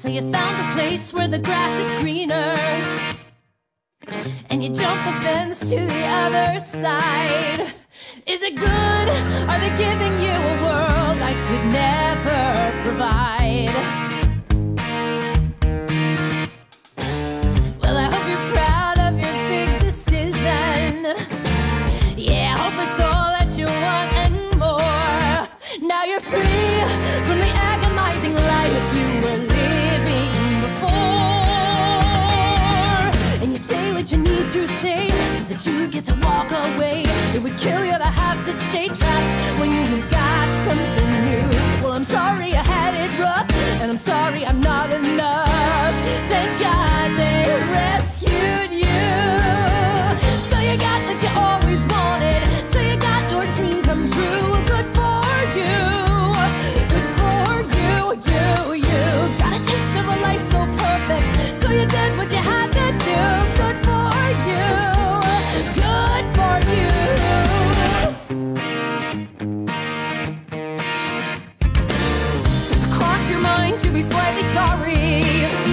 So you found a place where the grass is greener And you jump the fence to the other side Is it good? Are they giving you a world I could never provide? need to say so that you get to walk away. It would kill you to have to stay trapped when you've got. to be slightly sorry.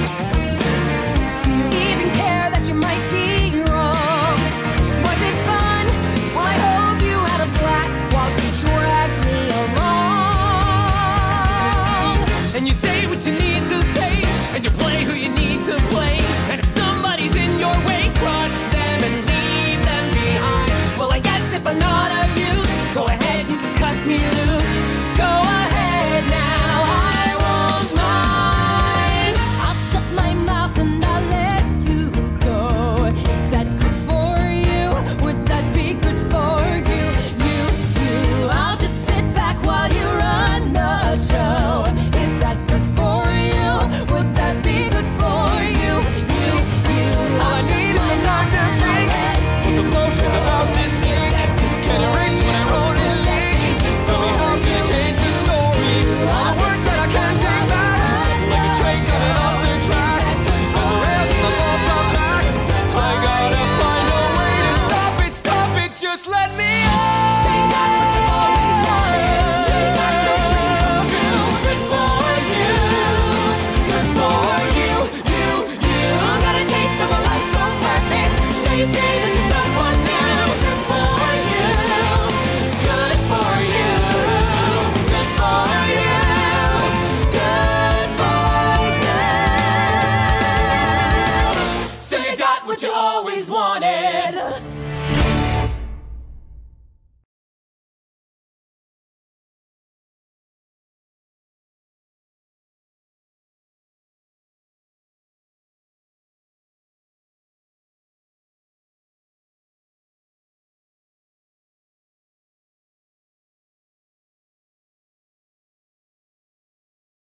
what you always wanted.